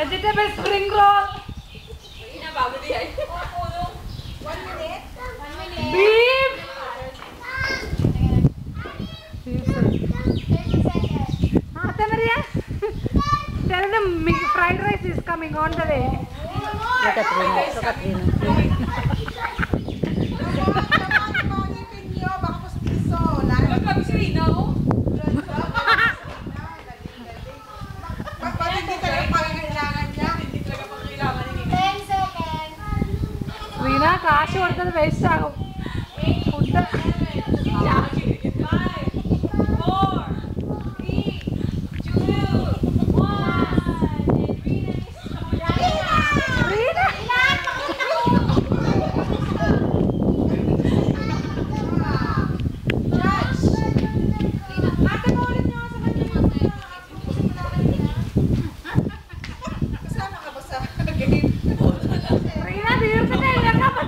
Vegetable spring roll beef అతమరియా tell them fried rice is coming on the way. Look at Rina. Look at Rina. വീണ കാശ് കൊടുത്തത് waste ആകും. Food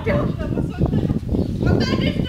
掉，我说，你。